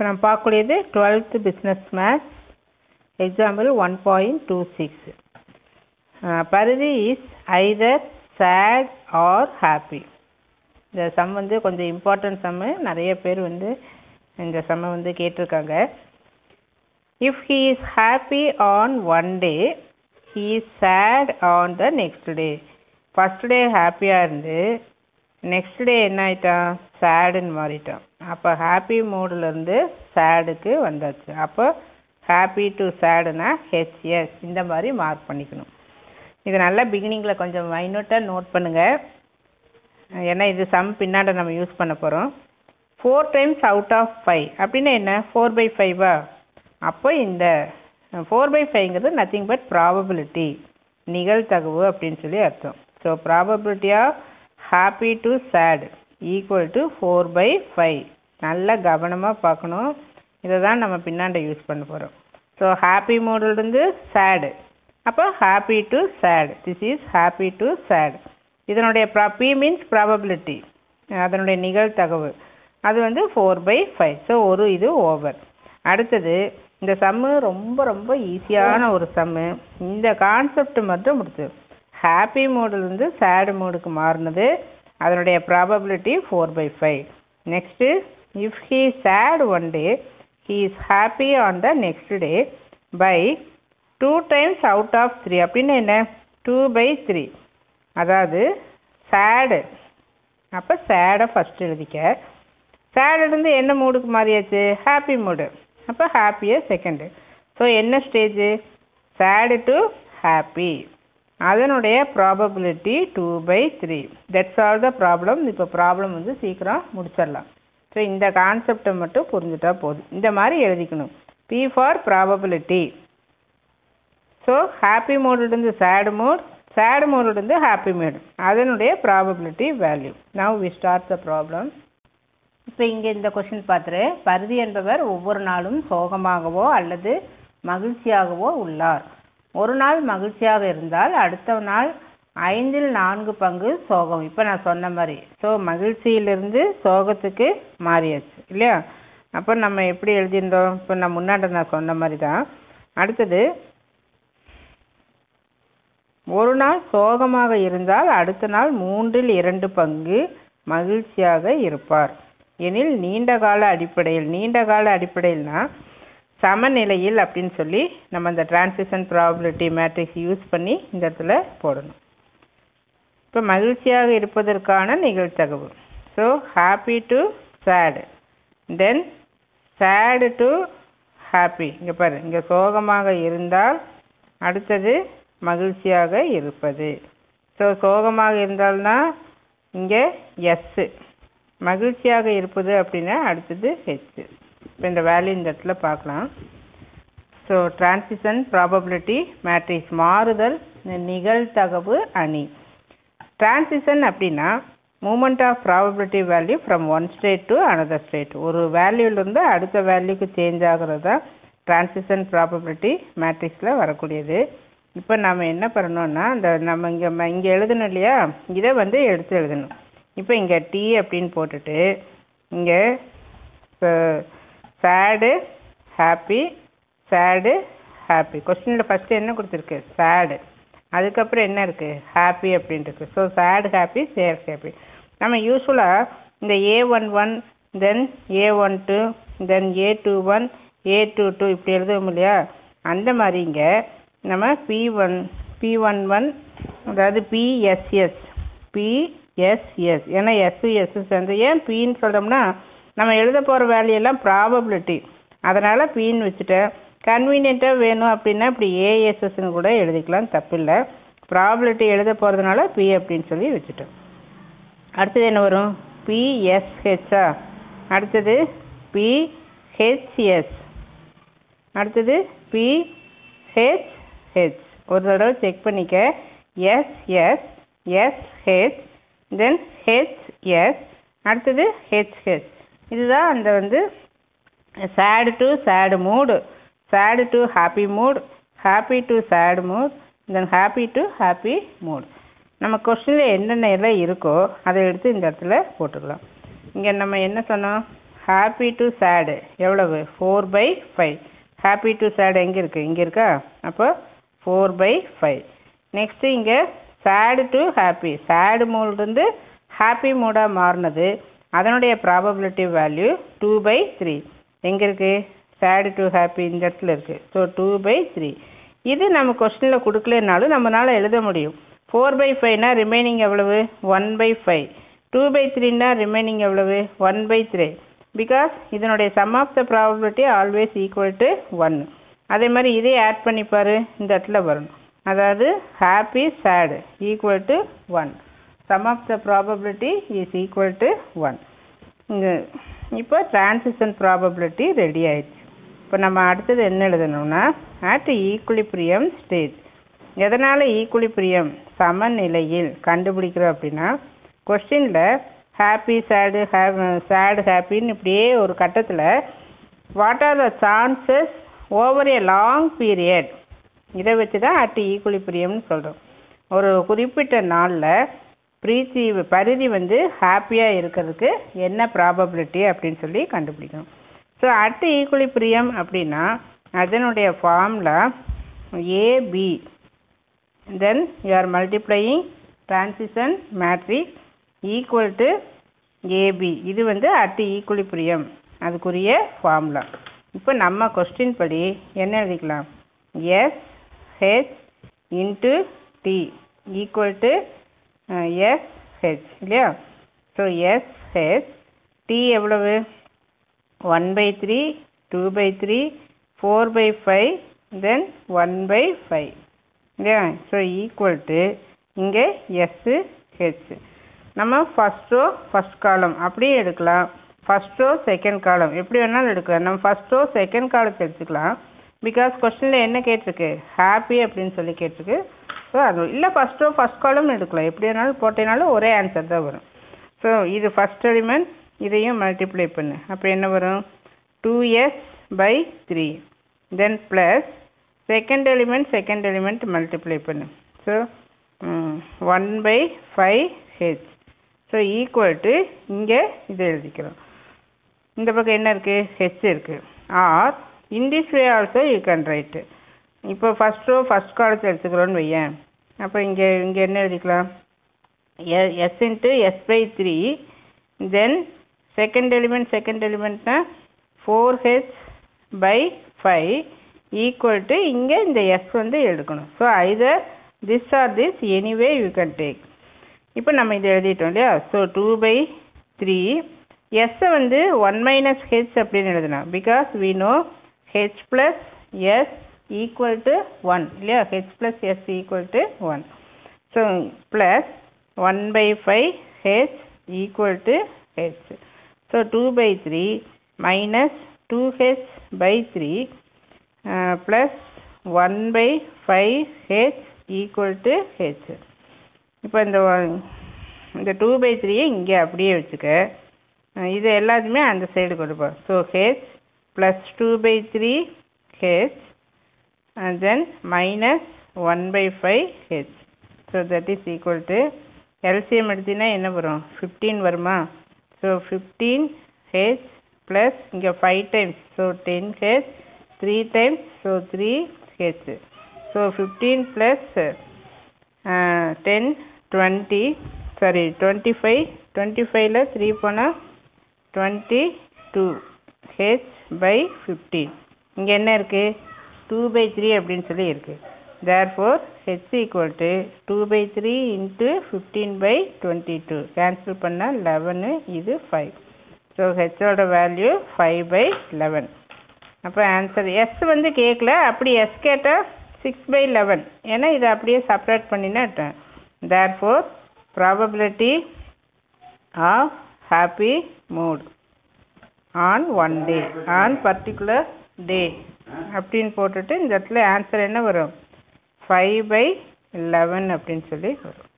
இப்போ நம்ம பார்க்கக்கூடியது twelfth business maths example one point two six Paruthi is either sad or happy இந்த sum வந்து கொஞ்சம் இம்பார்ட்டன்ட் சம்மு நிறைய பேர் வந்து இந்த சம்மை வந்து கேட்டிருக்காங்க. If he is happy on one day he is sad on the next day first day ஹாப்பியாக இருந்து நெக்ஸ்ட் டே என்ன ஆயிட்டான் சேடுன்னு மாறிட்டோம். அப்போ ஹாப்பி மூடிலேருந்து சேடுக்கு வந்தாச்சு. அப்போ ஹாப்பி டு சேடுனா ஹெச்எஸ் இந்த மாதிரி மார்க் பண்ணிக்கணும். இது நல்லா பிகினிங்கில் கொஞ்சம் மைனூட்டாக நோட் பண்ணுங்கள் ஏன்னா இது சம் பின்னாடி நம்ம யூஸ் பண்ண போகிறோம் four times out of five அப்படின்னா என்ன? ஃபோர் பை ஃபைவா அப்போ இந்த ஃபோர் பை ஃபைவ்ங்கிறது நத்திங் பட் ப்ராபபிலிட்டி நிகழ்தகவு அப்படின்னு சொல்லி அர்த்தம். So probability of happy to sad equal to four by five நல்லா கவனமாக பார்க்கணும். இதை தான் நம்ம பின்னாண்ட யூஸ் பண்ண போகிறோம் ஸோ ஹாப்பி மோடிலிருந்து சேடு அப்போ happy to sad this is happy to sad இதனுடைய ப்ரா பி மீன்ஸ் ப்ராபபிலிட்டி அதனுடைய நிகழ்தகவு அது வந்து ஃபோர் பை ஃபைவ் ஸோ ஒரு இது ஓவர் அடுத்தது இந்த சம்மு ரொம்ப ரொம்ப ஈஸியான ஒரு சம்மு இந்த கான்செப்ட் மட்டும் முடிச்சு. ஹாப்பி மோடிலிருந்து சேடு மோடுக்கு மாறினது. அதனுடைய probability four by five next if he sad one day he is happy on the next day by two times out of three அப்படின்னு என்ன? டூ பை த்ரீ அதாவது சேடு அப்போ சேடை ஃபஸ்ட் எழுதிக்க. சேடுலேருந்து என்ன மூடுக்கு மாறியாச்சு? ஹாப்பி மூடு அப்போ ஹாப்பியே செகண்டு ஸோ என்ன stage sad to happy அதனுடைய probability two by three that's all the problem இப்போ ப்ராப்ளம் வந்து சீக்கிரம் முடிச்சிடலாம். ஸோ இந்த கான்செப்டை மட்டும் புரிஞ்சுட்டா போதும். இந்த மாதிரி எழுதிக்கணும். P for probability so happy மோடிலிருந்து sad mode sad மோடிலிருந்து ஹாப்பி மோட் அதனுடைய probability value now we start the problem இப்போ இங்கே இந்த கொஷின் பார்த்துரு. பருதி என்பவர் ஒவ்வொரு நாளும் சோகமாகவோ அல்லது மகிழ்ச்சியாகவோ உள்ளார். ஒரு நாள் மகிழ்ச்சியாக இருந்தால் அடுத்த நாள் ஐந்தில் நான்கு பங்கு சோகம். இப்போ நான் சொன்ன மாதிரி. ஸோ மகிழ்ச்சியிலிருந்து சோகத்துக்கு மாறியாச்சு. இல்லையா? அப்போ நம்ம எப்படி எழுதியிருந்தோம்? இப்போ நான் முன்னாடி நான் சொன்ன மாதிரி தான் அடுத்தது ஒரு நாள் சோகமாக இருந்தால் அடுத்த நாள் மூன்றில் இரண்டு பங்கு மகிழ்ச்சியாக இருப்பார். எனில் நீண்ட கால அடிப்படையில் நீண்ட கால அடிப்படையில்னா சமநிலையில் அப்படின்னு சொல்லி நம்ம இந்த டிரான்சிஷன் ப்ராபிலிட்டி மேட்ரிக்ஸ் யூஸ் பண்ணி இந்த இடத்துல போடணும். இப்போ மகிழ்ச்சியாக இருப்பதற்கான நிகழ்த்தகவு so happy to sad then sad to happy இங்கே பாரு இங்கே சோகமாக இருந்தால் அடுத்தது மகிழ்ச்சியாக இருப்பது. ஸோ சோகமாக இருந்தால்னா இங்கே எஸ்ஸு மகிழ்ச்சியாக இருப்பது அப்படின்னா அடுத்தது ஹெச் இப்போ இந்த வேல்யூ இந்த இடத்துல பார்க்கலாம். ஸோ டிரான்சிஷன் ப்ராபபிலிட்டி மேட்ரிக்ஸ் மாறுதல் நிகழ்தகவு அணி. டிரான்சிஷன் அப்படின்னா moment of probability value from one state to another state ஒரு வேல்யூலேருந்து அடுத்த வேல்யூக்கு சேஞ்ச் ஆகிறது தான் டிரான்சிஷன் ப்ராபபிலிட்டி மேட்ரிக்ஸில் வரக்கூடியது. இப்போ நம்ம என்ன பண்ணணும்னா இந்த நம்ம இங்கே இங்கே எழுதணும் இல்லையா? இதை வந்து எடுத்து எழுதணும். இப்போ இங்கே டி அப்படின்னு போட்டுட்டு இங்கே இப்போ சேடு ஹாப்பி சேடு ஹாப்பி கொஸ்டினில் ஃபஸ்ட்டு என்ன கொடுத்துருக்கு? சேடு அதுக்கப்புறம் என்ன இருக்குது ஹாப்பி அப்படின்ட்டு so sad happy sad happy நம்ம யூஸ்ஃபுல்லாக இந்த A one one then A one two then A two one A two two இப்படி எழுதுவோம் இல்லையா? அந்த மாதிரி இங்கே நம்ம P one P one one அதாவது பிஎஸ்எஸ் பிஎஸ்எஸ் ஏன்னா எஸ்ஸு வந்து ஏன் பின்னு சொல்கிறோம்னா நம்ம எழுத போகிற வேலையெல்லாம் ப்ராபபிலிட்டி அதனால் பின்னு வச்சுட்டேன். கன்வீனியண்ட்டாக வேணும் அப்படின்னா இப்படி ஏஎஸ்எஸ்ன்னு கூட எழுதிக்கலாம் தப்பில்லை. ப்ராபிலிட்டி எழுத போகிறதுனால பி அப்படின்னு சொல்லி வச்சுட்டோம் அடுத்தது என்ன வரும்? பிஎஸ்ஹெச்ஆ அடுத்தது பிஹெச்எஸ் அடுத்தது பிஹெச்ஹெச் ஒரு தடவை செக் பண்ணிக்க. எஸ்எஸ் எஸ்ஹெச் தென் ஹெச்எஸ் அடுத்தது ஹெச்ஹெச் இதுதான் அந்த வந்து sad to sad mood sad to happy mood happy to sad mood then happy to happy mood நம்ம கொஸ்டினில் என்னென்ன எல்லாம் இருக்கோ அதை எடுத்து இந்த இடத்துல போட்டுக்கலாம். இங்கே நம்ம என்ன சொன்னோம்? ஹாப்பி டு சேடு எவ்வளவு? Four by five happy to sad எங்கே இருக்குது இங்கே இருக்கா? அப்போ ஃபோர் பை ஃபைவ் நெக்ஸ்ட்டு இங்கே சேடு டு ஹாப்பி சேடு மூட்லேருந்து ஹாப்பி மூடாக மாறினது. அதனுடைய probability value two by three எங்கே இருக்குது சேடு டு ஹாப்பி இந்த இடத்துல இருக்குது ஸோ டூ பை த்ரீ இது நம்ம கொஸ்டினில் கொடுக்கலனாலும் நம்மளால் எழுத முடியும். ஃபோர் பை ஃபைவ்னா ரிமைனிங் எவ்வளவு? One by five two by த்ரீனா remaining எவ்வளவு? ஒன் பை த்ரீ பிகாஸ் இதனுடைய sum of the probability always equal to one அதே மாதிரி இதே ஆட் பண்ணிப்பார் இந்த இடத்துல வரணும் அதாவது happy sad equal to one sum of the probability is equal to one இங்கே இப்போ டிரான்சிஷன் ப்ராபபிலிட்டி ரெடி ஆயிடுச்சு. இப்போ நம்ம அடுத்தது என்ன எழுதணும்னா அட் ஈக்குலிப்ரியம் ஸ்டேஜ் எதனால் ஈக்குலிப்ரியம் சமநிலையில் கண்டுபிடிக்கிறோம் அப்படின்னா கொஸ்டினில் ஹாப்பி சேடு ஹேப் சேடு ஹாப்பின்னு இப்படியே ஒரு கட்டத்தில் what are the chances over a long period இதை வச்சு தான் அட் ஈக்குலிப்ரியம்னு சொல்கிறோம் ஒரு குறிப்பிட்ட நாளில் பிரீத்தி பரிதி வந்து ஹாப்பியாக இருக்கிறதுக்கு என்ன ப்ராபபிலிட்டி அப்படின்னு சொல்லி கண்டுபிடிக்கணும். ஸோ அடுத்து ஈக்குவலி பிரியம் அப்படின்னா அதனுடைய ஃபார்மில் AP then you are multiplying transition matrix equal to AP இது வந்து அட்டு ஈக்குவலி பிரியம். அதுக்குரிய ஃபார்முலா இப்போ நம்ம கொஸ்டின் படி என்ன எழுதிக்கலாம்? S H into T equal to S H இல்லையா? ஸோ எஸ் ஹெச் டி எவ்வளவு? One by three two by three four by five then one by five இல்லையா? ஸோ ஈக்குவல் டு இங்கே எஸ்ஸு ஹெச் நம்ம first row first column அப்படியே எடுக்கலாம். First row second column எப்படி வேணாலும் எடுக்கலாம். நம்ம ஃபஸ்ட் ரோ செகண்ட் காலத்தை எடுத்துக்கலாம். பிகாஸ் கொஸ்டினில் என்ன கேட்டிருக்கு? ஹாப்பி அப்படின்னு சொல்லி கேட்டிருக்கு. ஸோ அது இல்லை ஃபஸ்ட் ரோ ஃபஸ்ட் காலம் எடுக்கலாம். எப்படி வேணாலும் போட்டேனாலும் ஒரே ஆன்சர் தான் வரும். ஸோ இது ஃபஸ்ட் எலிமெண்ட் இதையும் மல்டிப்ளை பண்ணு. அப்போ என்ன வரும்? Two S by three then plus second element second element multiply பண்ணு. So one by five H so equal to இங்கே இதை எழுதிக்கிறோம். இந்த பக்கம் என்ன இருக்குது ஹெச் இருக்குது or in this way also you can write இப்போ ஃபஸ்ட் ரோ ஃபஸ்ட் காலத்தில் எடுத்துக்கிறோன்னு வையேன். அப்போ இங்கே இங்கே என்ன எழுதிக்கலாம்? S into S by three then second element second எலிமெண்ட்னா four H by five equal to இங்கே இந்த எஸ் வந்து எடுக்கணும் so either this or this anyway you can take இப்போ நம்ம இதை எழுதிட்டோம் இல்லையா? ஸோ டூ பை த்ரீ எஸ்ஸை வந்து ஒன் மைனஸ் ஹெச் அப்படின்னு எழுதலாம் because we know H plus S equal to one இல்லையா? H plus S equal to one so plus one by five H equal to H so two by three minus two H by three plus one by five H equal to H இப்போ இந்த இந்த two by த்ரீயை இங்கே அப்படியே வச்சுக்க. இது எல்லாத்தையுமே அந்த சைடு கொடுப்போம் so H plus two by three H then minus one by five H so that is equal to LCM எடுத்தினா என்ன வரும்? ஃபிஃப்டீன் வருமா? ஸோ ஃபிஃப்டீன் ஹெச் ப்ளஸ் இங்கே five times so ten h three times so three H so fifteen plus ten twenty sorry twenty five twenty ஃபைவ்ல three போனால் twenty two H by fifteen இங்கே என்ன இருக்குது டூ பை த்ரீ அப்படின்னு சொல்லி இருக்குது there four H equal to two by three into fifteen by twenty two cancel பண்ணால் eleven இது ஃபைவ் ஸோ ஹெச்சோட வேல்யூ ஃபைவ் பை லெவன் அப்போ ஆன்சர் எஸ் வந்து கேட்கல அப்படி எஸ் கேட்டால் சிக்ஸ் பை லெவன் ஏன்னா இதை அப்படியே செப்பரேட் பண்ணினா therefore probability of happy mood on one day on particular day அப்படின்னு போட்டுட்டு இந்த இடத்துல ஆன்சர் என்ன வரும்? ஃபைவ் பை லெவன் அப்படின்னு சொல்லி வரும்.